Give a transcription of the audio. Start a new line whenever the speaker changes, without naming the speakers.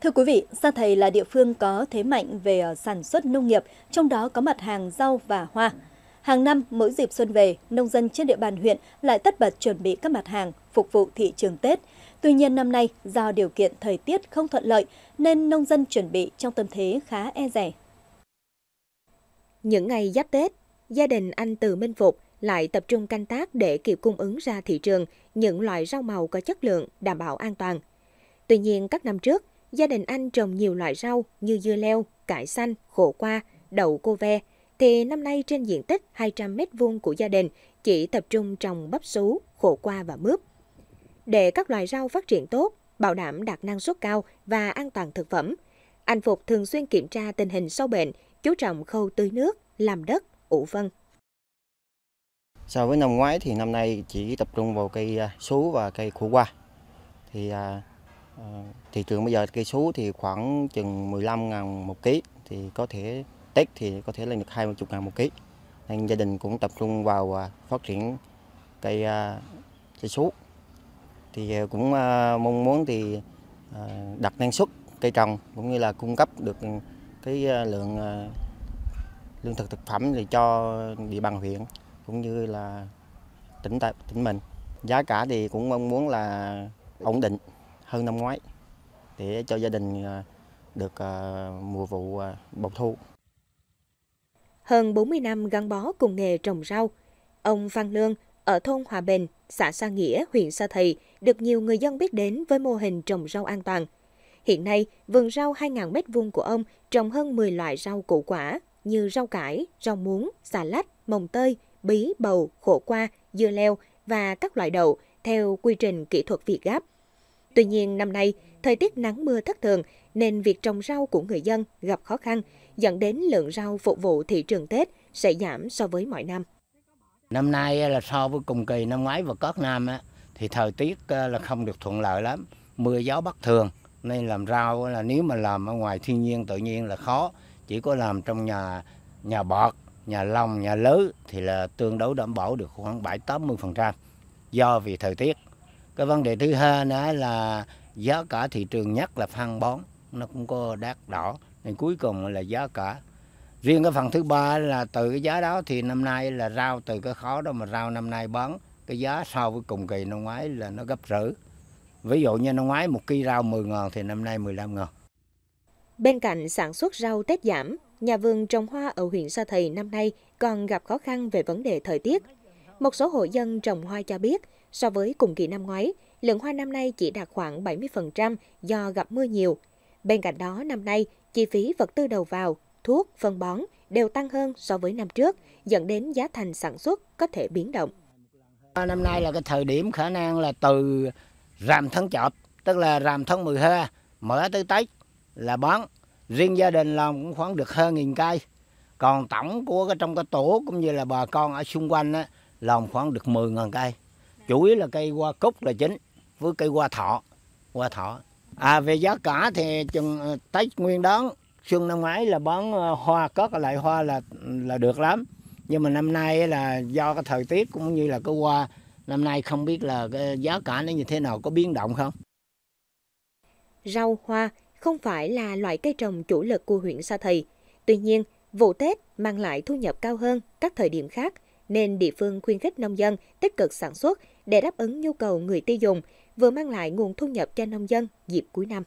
Thưa quý vị, Sa Thầy là địa phương có thế mạnh về ờ, sản xuất nông nghiệp, trong đó có mặt hàng rau và hoa. Hàng năm, mỗi dịp xuân về, nông dân trên địa bàn huyện lại tất bật chuẩn bị các mặt hàng phục vụ thị trường Tết. Tuy nhiên năm nay, do điều kiện thời tiết không thuận lợi nên nông dân chuẩn bị trong tâm thế khá e rẻ.
Những ngày giáp Tết, gia đình anh Từ Minh Phục lại tập trung canh tác để kịp cung ứng ra thị trường những loại rau màu có chất lượng, đảm bảo an toàn. Tuy nhiên, các năm trước, gia đình anh trồng nhiều loại rau như dưa leo, cải xanh, khổ qua, đậu cô ve, thì năm nay trên diện tích 200 m vuông của gia đình chỉ tập trung trồng bắp sú, khổ qua và mướp. Để các loài rau phát triển tốt, bảo đảm đạt năng suất cao và an toàn thực phẩm, anh Phục thường xuyên kiểm tra tình hình sâu bệnh, chú trọng khâu tưới nước, làm đất, ủ phân.
So với năm ngoái thì năm nay chỉ tập trung vào cây xú sú và cây khổ qua. Thì à, Ờ. thị trường bây giờ cây sú thì khoảng chừng 15 ngàn một ký, thì có thể Tết thì có thể lên được 20 ngàn một ký. Nên gia đình cũng tập trung vào à, phát triển cây à, cây sú. Thì à, cũng mong muốn thì đặt năng suất cây trồng cũng như là cung cấp được cái lượng lương thực thực phẩm để cho địa bàn huyện cũng như là tỉnh tại, tỉnh mình. Giá cả thì cũng mong muốn là ổn định hơn năm ngoái để cho gia đình à, được à, mùa vụ à, bội thu.
Hơn 40 năm gắn bó cùng nghề trồng rau, ông Phan Lương ở thôn Hòa Bình, xã Sa Nghĩa, huyện Sa Thầy được nhiều người dân biết đến với mô hình trồng rau an toàn. Hiện nay, vườn rau 2.000 m2 của ông trồng hơn 10 loại rau củ quả như rau cải, rau muống, xà lách, mồng tơi, bí, bầu, khổ qua, dưa leo và các loại đậu theo quy trình kỹ thuật Việt Gáp. Tuy nhiên năm nay, thời tiết nắng mưa thất thường nên việc trồng rau của người dân gặp khó khăn, dẫn đến lượng rau phục vụ thị trường Tết sẽ giảm so với mọi năm.
Năm nay là so với cùng kỳ năm ngoái và cót năm á, thì thời tiết là không được thuận lợi lắm, mưa gió bất thường nên làm rau là nếu mà làm ở ngoài thiên nhiên tự nhiên là khó, chỉ có làm trong nhà nhà bọt, nhà lồng, nhà lứ thì là tương đối đảm bảo được khoảng 7-80% do vì thời tiết. Cái vấn đề thứ hai nữa là giá cả thị trường nhất là phân bón nó cũng có đắt đỏ. Nên cuối cùng là giá cả. Riêng cái phần thứ ba là từ cái giá đó thì năm nay là rau từ cái khó đó mà rau năm nay bán cái giá so với cùng kỳ năm ngoái là nó gấp rưỡi ví dụ như năm ngoái một ký rau 10 ngàn thì năm nay 15 ngàn.
Bên cạnh sản xuất rau Tết giảm, nhà vườn trồng hoa ở huyện Sa Thầy năm nay còn gặp khó khăn về vấn đề thời tiết. Một số hộ dân trồng hoa cho biết, so với cùng kỳ năm ngoái, lượng hoa năm nay chỉ đạt khoảng 70% do gặp mưa nhiều. Bên cạnh đó, năm nay, chi phí vật tư đầu vào, thuốc, phân bón đều tăng hơn so với năm trước, dẫn đến giá thành sản xuất có thể biến động.
Năm nay là cái thời điểm khả năng là từ rằm tháng chạp, tức là rằm tháng 12, mở tới Tết là bón Riêng gia đình làm cũng khoảng được hơn nghìn cây. Còn tổng của cái trong cái tổ cũng như là bà con ở xung quanh á, làm khoảng được 10 ngàn cây. Chủ yếu là cây hoa cúc là chính với cây hoa thọ. Hoa thọ. À về giá cả thì chừng ờ, Tết nguyên đán xuân năm ngoái là bán ờ, hoa các lại hoa là là được lắm. Nhưng mà năm nay là do cái thời tiết cũng như là cái hoa năm nay không biết là cái giá cả nó như thế nào có biến động không.
Rau hoa không phải là loại cây trồng chủ lực của huyện Sa Thầy. Tuy nhiên, vụ Tết mang lại thu nhập cao hơn các thời điểm khác, nên địa phương khuyến khích nông dân tích cực sản xuất để đáp ứng nhu cầu người tiêu dùng, vừa mang lại nguồn thu nhập cho nông dân dịp cuối năm.